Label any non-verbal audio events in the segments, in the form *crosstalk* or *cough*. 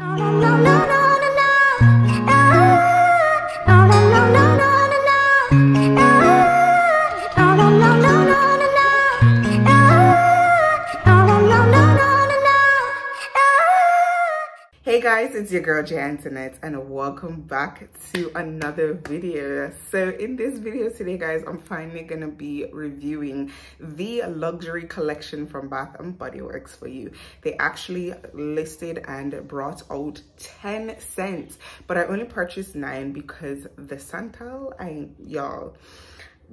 Hey guys, it's your girl Jay Antonette and welcome back to another video. So in this video today guys, I'm finally gonna be reviewing the luxury collection from Bath and Body Works for you. They actually listed and brought out 10 scents, but I only purchased nine because the Santal, I, y'all,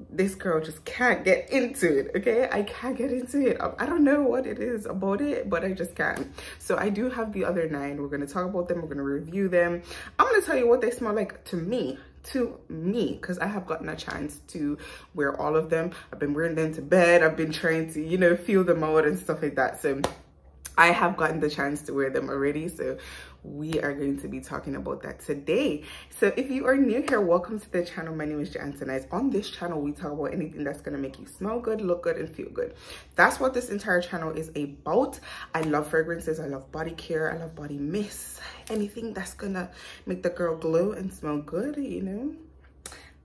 this girl just can't get into it okay? I can't get into it. Um, I don't know what it is about it but i just can't. So i do have the other nine. We're going to talk about them. We're going to review them. I'm going to tell you what they smell like to me to me because i have gotten a chance to wear all of them. I've been wearing them to bed. I've been trying to you know feel them out and stuff like that. So I have gotten the chance to wear them already. So we are going to be talking about that today. So if you are new here, welcome to the channel. My name is Jayantonette. On this channel, we talk about anything that's going to make you smell good, look good, and feel good. That's what this entire channel is about. I love fragrances. I love body care. I love body mist. Anything that's going to make the girl glow and smell good, you know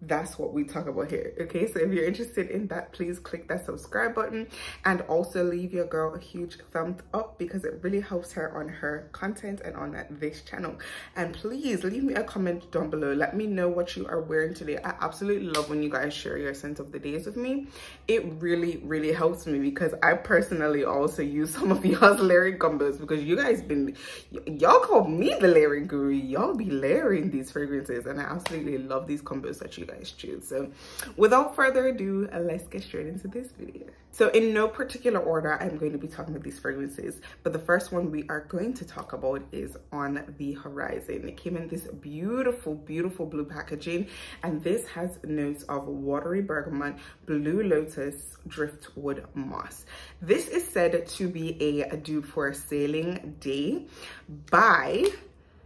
that's what we talk about here okay? So if you're interested in that please click that subscribe button and also leave your girl a huge thumbs up because it really helps her on her content and on this channel. And please leave me a comment down below. Let me know what you are wearing today. I absolutely love when you guys share your sense of the days with me. It really really helps me because i personally also use some of *laughs* y'all's layering combos because you guys been y'all call me the layering guru. Y'all be layering these fragrances and i absolutely love these combos that you So without further ado, uh, let's get straight into this video. So in no particular order, I'm going to be talking about these fragrances, but the first one we are going to talk about is On the Horizon. It came in this beautiful, beautiful blue packaging, and this has notes of watery bergamot, blue lotus, driftwood moss. This is said to be a, dupe for a sailing day by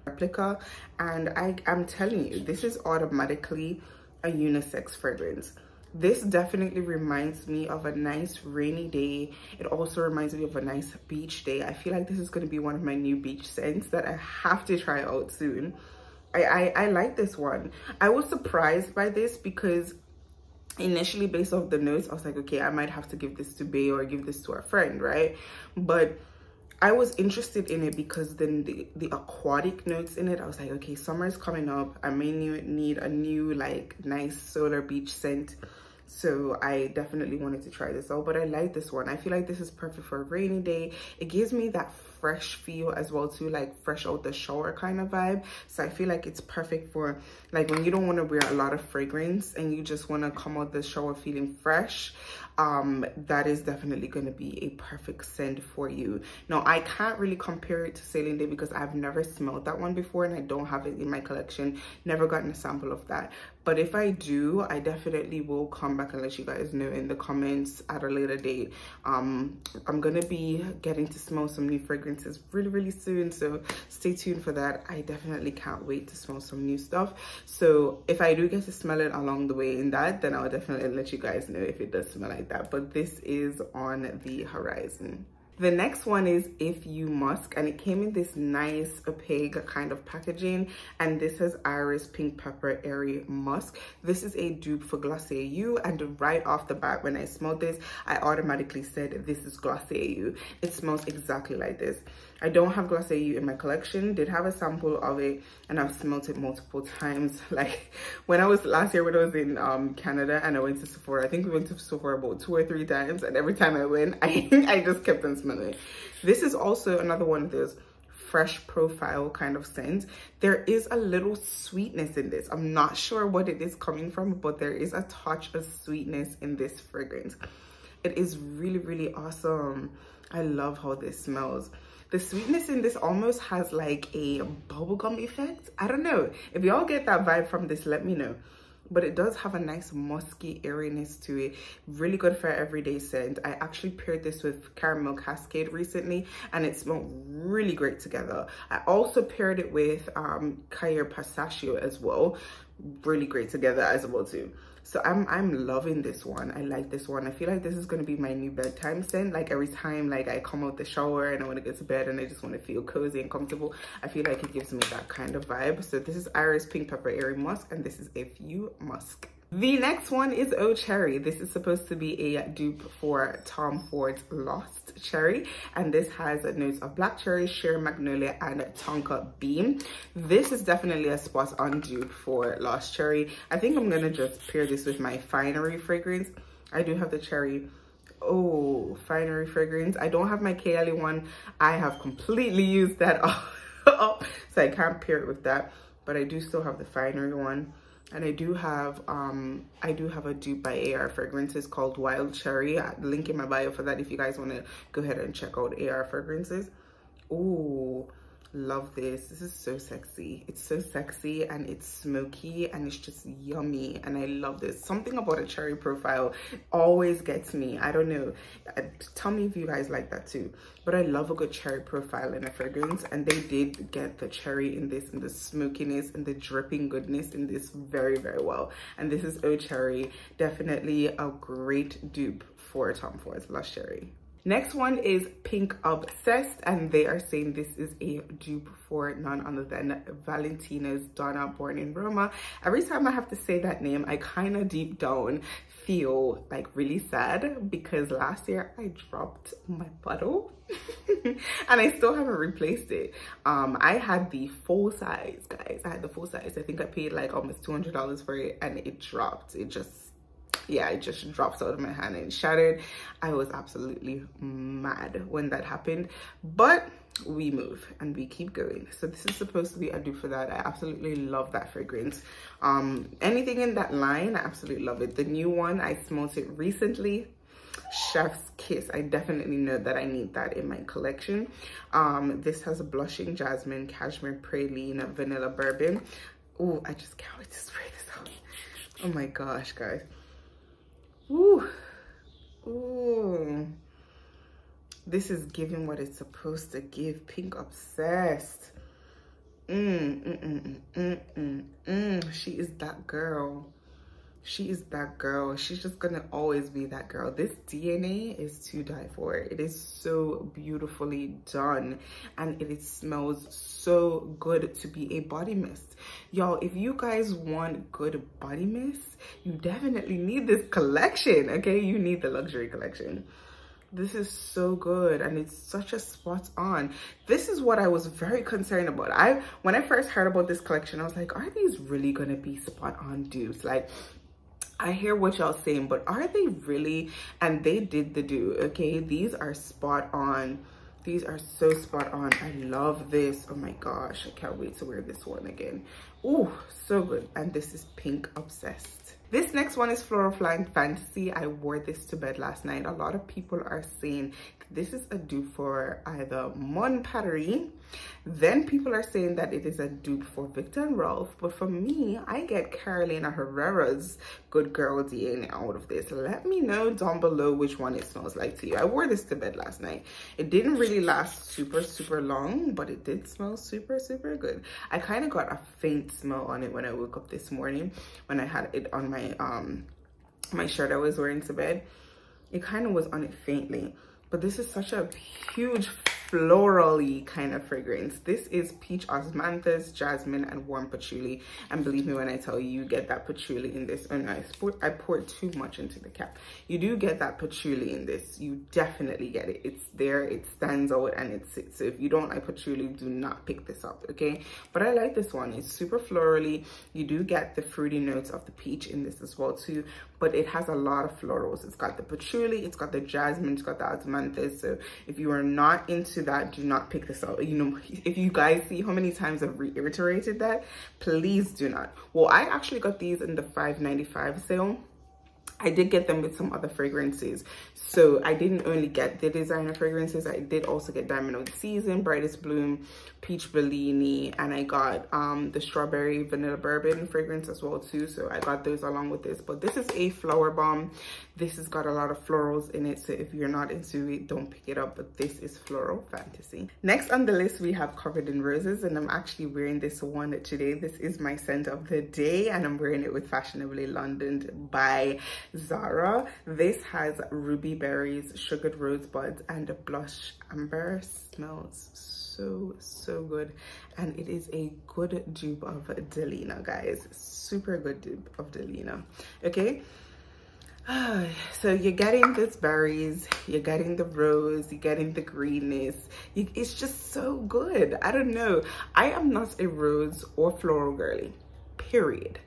replica and I'm telling you this is automatically a unisex fragrance. This definitely reminds me of a nice rainy day. It also reminds me of a nice beach day. I feel like this is going to be one of my new beach scents that I have to try out soon. I, I, I like this one. I was surprised by this because initially based off the notes, I was like, okay, I might have to give this to Bay or give this to a friend, right? But I was interested in it because then the, the aquatic notes in it, I was like, okay, summer is coming up. I may need a new like nice solar beach scent. So I definitely wanted to try this out, but I like this one. I feel like this is perfect for a rainy day. It gives me that fresh feel as well too, like fresh out the shower kind of vibe. So I feel like it's perfect for like when you don't want to wear a lot of fragrance and you just want to come out the shower feeling fresh um that is definitely going to be a perfect scent for you. Now i can't really compare it to sailing day because i've never smelled that one before and i don't have it in my collection. Never gotten a sample of that. But if i do i definitely will come back and let you guys know in the comments at a later date. Um i'm gonna be getting to smell some new fragrances really really soon so stay tuned for that. I definitely can't wait to smell some new stuff. So if i do get to smell it along the way in that then i'll definitely let you guys know if it does smell like that, but this is on the horizon. The next one is If You Musk, and it came in this nice opaque kind of packaging, and this has Iris Pink Pepper Airy Musk. This is a dupe for Glossier You, and right off the bat, when I smelled this, I automatically said, this is Glossier You. It smells exactly like this. I don't have Glossier You in my collection, did have a sample of it, and I've smelled it multiple times. *laughs* Like, when I was, last year when I was in um, Canada, and I went to Sephora, I think we went to Sephora about two or three times, and every time I went, *laughs* I, I just kept on smelling. it. This is also another one of those fresh profile kind of scent. There is a little sweetness in this. I'm not sure what it is coming from, but there is a touch of sweetness in this fragrance. It is really, really awesome. I love how this smells. The sweetness in this almost has like a bubblegum effect. I don't know. If y'all get that vibe from this, let me know. But it does have a nice musky airiness to it. Really good for everyday scent. I actually paired this with caramel cascade recently and it smelled really great together. I also paired it with um Kayali's pistachio as well. Really great together as well too so i'm i'm loving this one. I like this one. I feel like this is going to be my new bedtime scent. Like every time like i come out the shower and i want to get to bed and i just want to feel cozy and comfortable i feel like it gives me that kind of vibe. So this is iris pink pepper airy musk and this is If You Musk the next one is Oh Cherry. This is supposed to be a dupe for Tom Ford's Lost Cherry. And this has notes of black cherry, sheer magnolia, and tonka bean. This is definitely a spot on dupe for Lost Cherry. I think I'm gonna just pair this with my Finery fragrance. I do have the cherry oh finery fragrance i don't have my Kayali one i have completely used that *laughs* up so i can't pair it with that but i do still have the finery one and I do have um I do have a dupe by AR fragrances called Wild Cherry. I link in my bio for that if you guys want to go ahead and check out AR fragrances. Ooh, love this. This is so sexy. It's so sexy and it's smoky and it's just yummy and i love this. Something about a cherry profile always gets me. I don't know. Uh, tell me if you guys like that too. But i love a good cherry profile in a fragrance and they did get the cherry in this and the smokiness and the dripping goodness in this very very well. And this is oh cherry. Definitely a great dupe for tom ford's lost cherry Next one is Pink Obsessed, and they are saying this is a dupe for none other than Valentino's Donna Born in Roma. Every time I have to say that name, I kind of deep down feel like really sad because last year I dropped my bottle *laughs* and I still haven't replaced it. Um, I had the full size, guys. I had the full size. I think I paid like almost $200 for it and it dropped. It just yeah it just drops out of my hand and shattered. I was absolutely mad when that happened. But we move and we keep going. So this is supposed to be a do for that. I absolutely love that fragrance. Um anything in that line i absolutely love it. The new one i smelled it recently. Chef's kiss. I definitely know that i need that in my collection. Um this has a blushing jasmine cashmere praline vanilla bourbon. Oh i just can't wait to spray this out. Oh my gosh guys Ooh, ooh. This is giving what it's supposed to give. Pink obsessed. Mm, mm, mm, mm, mm, mm, mm. She is that girl she is that girl. She's just gonna always be that girl. This dna is to die for. It is so beautifully done and it smells so good to be a body mist. Y'all if you guys want good body mist you definitely need this collection okay? You need the luxury collection. This is so good and it's such a spot on. This is what i was very concerned about. I when i first heard about this collection i was like are these really gonna be spot on dupes like I hear what y'all saying, but are they really? And they did the do, okay? These are spot on. These are so spot on. I love this. Oh my gosh, I can't wait to wear this one again. Oh, so good. And this is Pink Obsessed. This next one is Floral Flying Fantasy. I wore this to bed last night. A lot of people are saying this is a dupe for either Mon Paris. Then people are saying that it is a dupe for Viktor and Rolf. But for me, I get Carolina Herrera's Good Girl DNA out of this. Let me know down below which one it smells like to you. I wore this to bed last night. It didn't really last super, super long, but it did smell super, super good. I kind of got a faint smell on it when I woke up this morning when I had it on my um my shirt I was wearing to bed. It kind of was on it faintly but this is such a huge florally kind of fragrance. This is peach osmanthus, jasmine, and warm patchouli. And believe me when I tell you, you get that patchouli in this. Oh no, I, I poured too much into the cap. You do get that patchouli in this. You definitely get it. It's there, it stands out, and it's it. So if you don't like patchouli, do not pick this up, okay? But I like this one. It's super florally. You do get the fruity notes of the peach in this as well too, but it has a lot of florals. It's got the patchouli, it's got the jasmine, it's got the osmanthus. So if you are not into that, do not pick this up. You know, if you guys see how many times I've reiterated that, please do not. Well, I actually got these in the 5.95 sale I did get them with some other fragrances. So I didn't only get the designer fragrances, I did also get Diamond of the Season, Brightest Bloom, Peach Bellini, and I got um, the Strawberry Vanilla Bourbon fragrance as well too. So I got those along with this. But this is a flower bomb. This has got a lot of florals in it. So if you're not into it, don't pick it up. But this is Floral Fantasy. Next on the list, we have Covered in Roses. And I'm actually wearing this one today. This is my scent of the day. And I'm wearing it with Fashionably London by Zara. This has ruby berries, sugared rosebuds, and a blush amber. Smells so, so good. And it is a good dupe of Delina, guys. Super good dupe of Delina. Okay. Ah, so you're getting these berries you're getting the rose you're getting the greenness it's just so good i don't know i am not a rose or floral girly period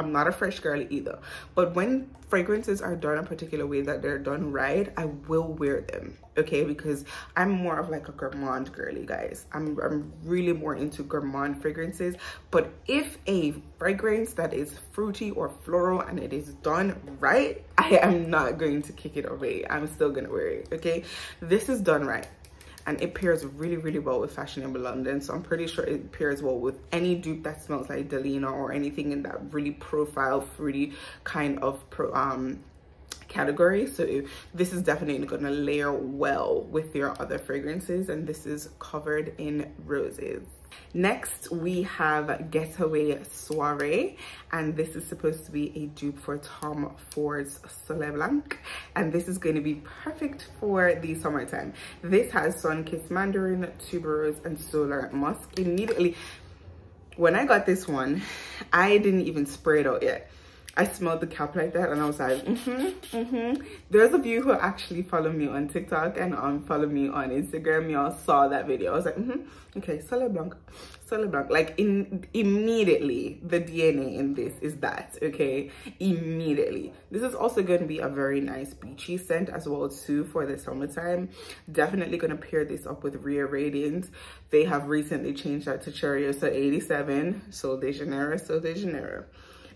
I'm not a fresh girly either. But when fragrances are done a particular way that they're done right, I will wear them, okay? Because I'm more of like a gourmand girly, guys. I'm, I'm really more into gourmand fragrances. But if a fragrance that is fruity or floral and it is done right, I am not going to kick it away. I'm still gonna wear it, okay? This is done right and it pairs really really well with fashionable london. So i'm pretty sure it pairs well with any dupe that smells like delina or anything in that really profile fruity kind of pro um category. So this is definitely going to layer well with your other fragrances and this is covered in roses Next, we have Getaway Soiree, and this is supposed to be a dupe for Tom Ford's Soleil Blanc, and this is going to be perfect for the summertime. This has Sun-Kissed Mandarin, Tuberose, and Solar Musk. Immediately, when I got this one, I didn't even spray it out yet. I smelled the cap like that and I was like, *laughs* mm-hmm, mm-hmm. Those of you who actually follow me on TikTok and um, follow me on Instagram, y'all saw that video. I was like, mm-hmm, okay, Soleil Blanc, Soleil Blanc. Like in immediately, the DNA in this is that, okay? Immediately. This is also going to be a very nice beachy scent as well too for the summertime. Definitely going to pair this up with Rio Radiance. They have recently changed that to Cheirosa 87, Sol de Janeiro, Sol de Janeiro.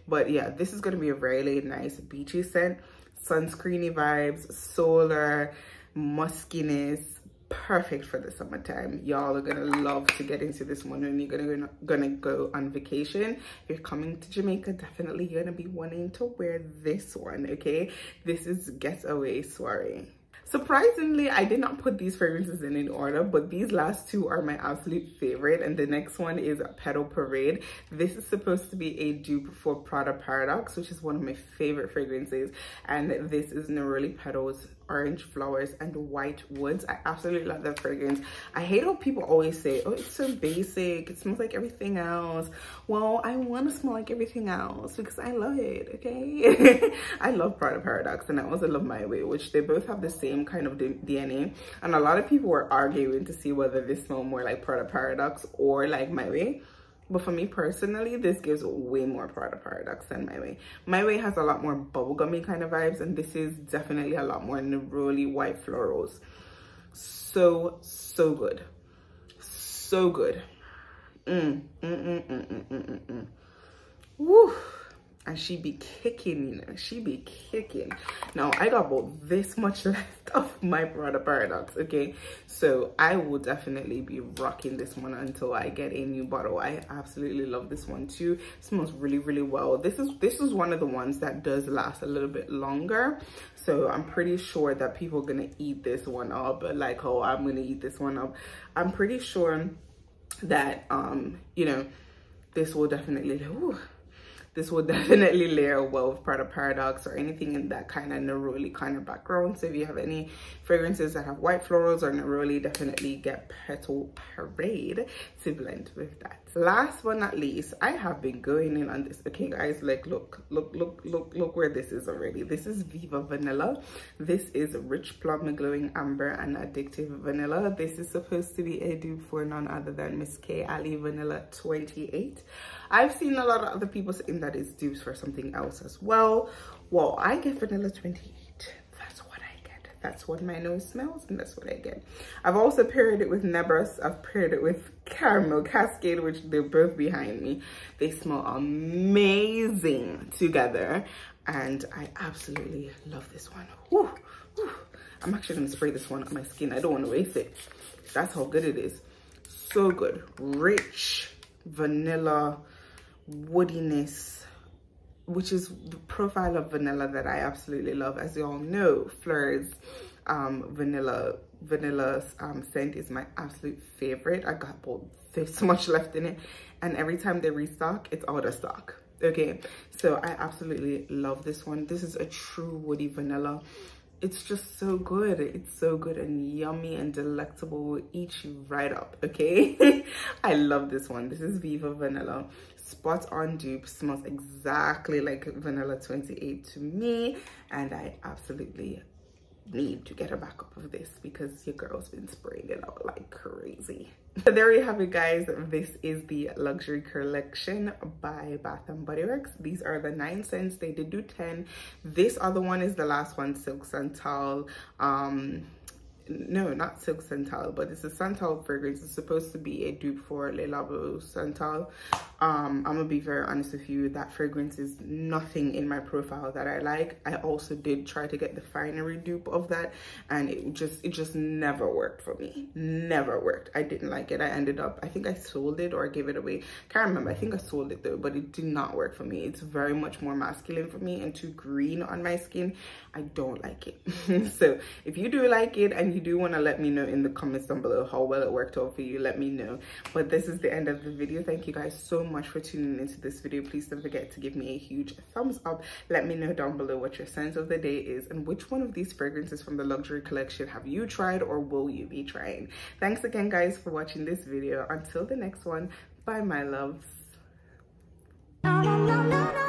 But yeah, this is going to be a really nice beachy scent. Sunscreeny vibes, solar, muskiness, perfect for the summertime. Y'all are gonna love to get into this one when you're gonna gonna go on vacation. If you're coming to jamaica definitely you're gonna be wanting to wear this one okay? This is getaway soiree Surprisingly, I did not put these fragrances in in order, but these last two are my absolute favorite. And the next one is Petal Parade. This is supposed to be a dupe for Prada Paradoxe, which is one of my favorite fragrances. And this is Neroli Petals orange flowers and white woods. I absolutely love that fragrance. I hate how people always say oh it's so basic. It smells like everything else. Well i want to smell like everything else because i love it okay? *laughs* I love prada Paradoxe and i also love my way which they both have the same kind of dna and a lot of people were arguing to see whether they smell more like prada Paradoxe or like my way but for me personally, this gives way more Prada Paradoxe than My Way. My Way has a lot more bubblegummy kind of vibes, and this is definitely a lot more neroli white florals. So, so good. So good. Mm, mm, mm, mm, mm, mm, mm. mm. Woo and she be kicking you know she be kicking. Now i got about this much *laughs* left of my Prada Paradoxe, okay? So i will definitely be rocking this one until i get a new bottle. I absolutely love this one too. It smells really really well. This is this is one of the ones that does last a little bit longer. So i'm pretty sure that people are gonna eat this one up like oh i'm gonna eat this one up. I'm pretty sure that um you know this will definitely ooh, this will *laughs* definitely layer well with Prada Paradoxe or anything in that kind of neroli kind of background. So if you have any fragrances that have white florals or neroli, definitely get Petal Parade to blend with that. Last but not least, I have been going in on this. Okay, guys, like look, look, look, look, look where this is already. This is Viva Vanilla. This is Rich Plum Glowing Amber and Addictive Vanilla. This is supposed to be a dupe for none other than Miss Kayali Vanilla 28. I've seen a lot of other people saying that it's dupes for something else as well. Well, I get Vanilla 28 that's what my nose smells and that's what I get. I've also paired it with Nebras. I've paired it with Caramel Cascade, which they're both behind me. They smell amazing together. and I absolutely love this one. I'm actually gonna spray this one on my skin. I don't wanna waste it. That's how good it is. So good, rich vanilla woodiness, which is the profile of vanilla that I absolutely love. As you all know, Fleur's um, vanilla vanilla um, scent is my absolute favorite. I got both. There's so much left in it. And every time they restock, it's out of stock. Okay, so I absolutely love this one. This is a true woody vanilla. It's just so good. It's so good and yummy and delectable. Eat you right up, okay? *laughs* I love this one. This is Viva Vanilla. Spot on dupe. Smells exactly like Vanilla 28 to me. And I absolutely need to get a backup of this because your girl's been spraying it out like crazy. So there you have it guys. This is the luxury collection by Bath and Body Works. These are the nine cents. They did do 10. This other one is the last one, Silk Santal. Um, no not silk santal but it's a santal fragrance it's supposed to be a dupe for le labo santal um i'm gonna be very honest with you that fragrance is nothing in my profile that i like. I also did try to get the finery dupe of that and it just it just never worked for me. Never worked. I didn't like it. I ended up i think i sold it or i gave it away. Can't remember. I think i sold it though but it did not work for me. It's very much more masculine for me and too green on my skin. I don't like it. *laughs* So if you do like it and you do want to let me know in the comments down below how well it worked out for you let me know. But this is the end of the video. Thank you guys so much much for tuning into this video. Please don't forget to give me a huge thumbs up. Let me know down below what your scent of the day is and which one of these fragrances from the luxury collection have you tried or will you be trying? Thanks again, guys, for watching this video. Until the next one, bye, my loves. No, no, no,